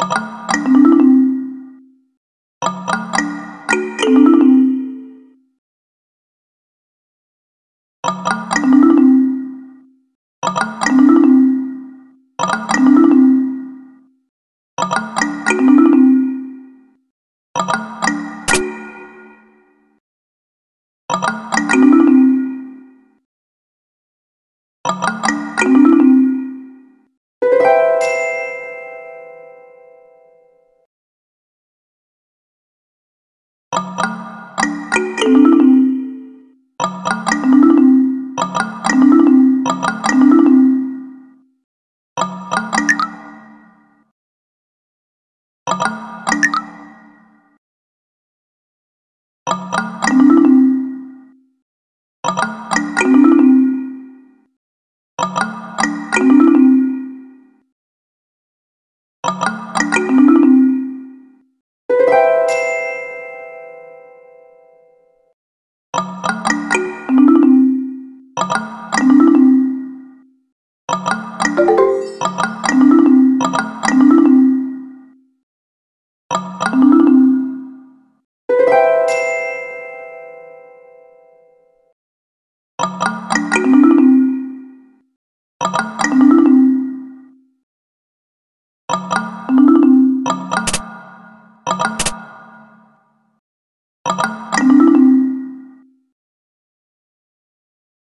you.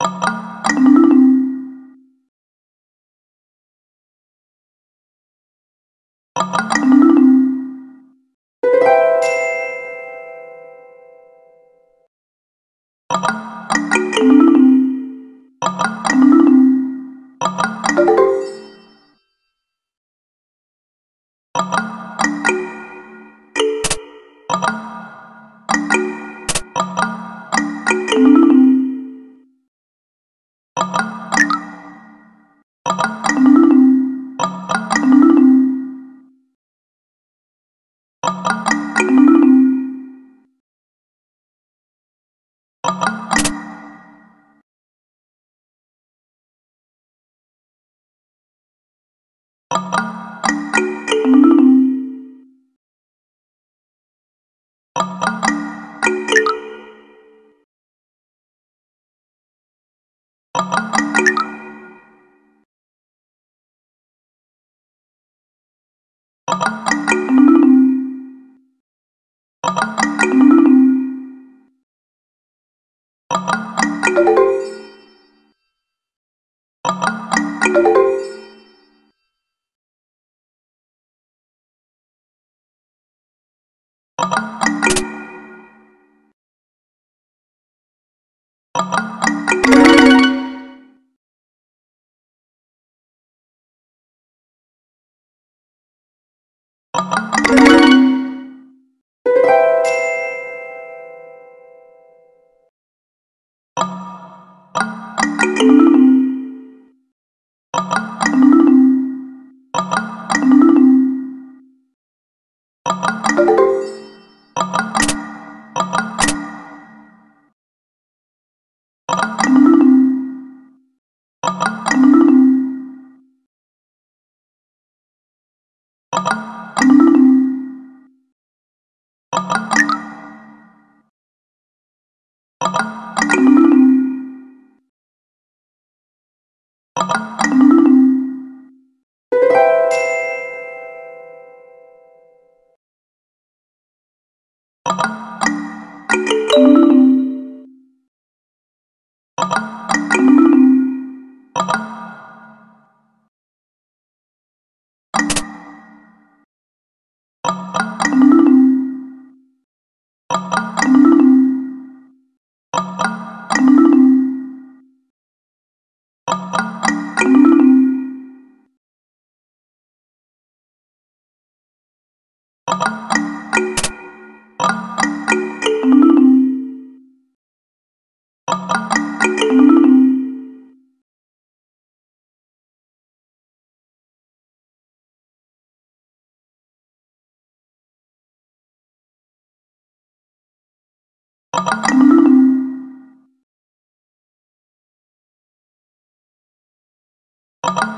you. you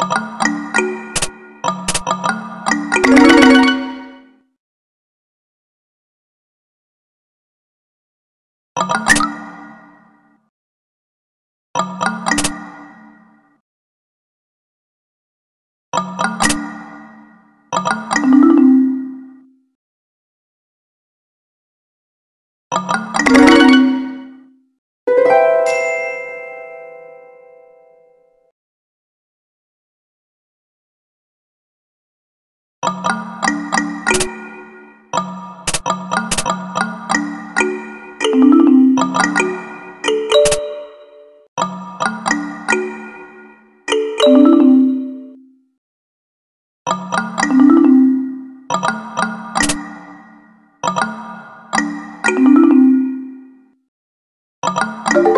you you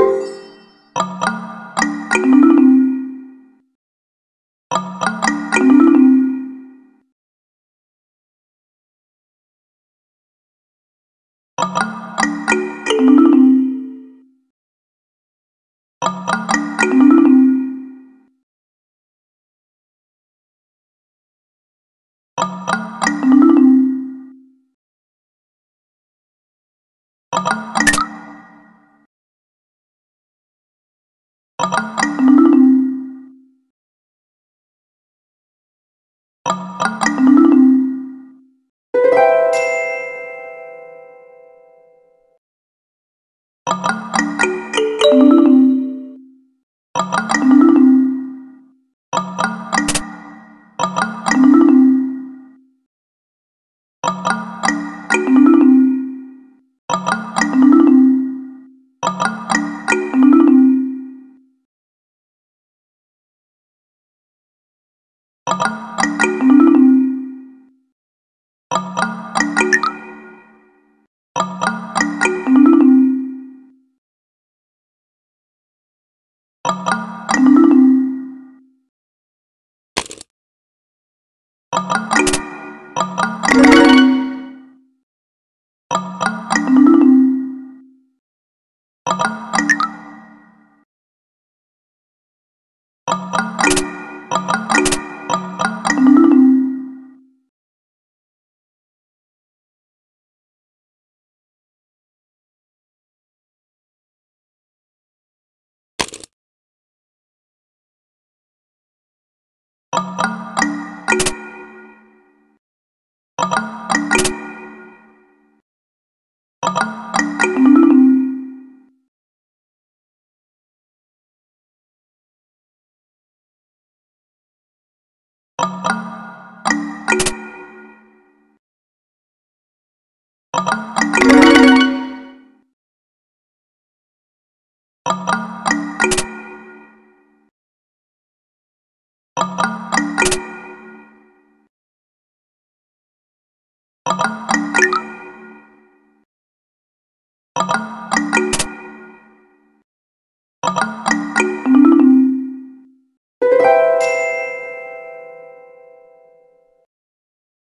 you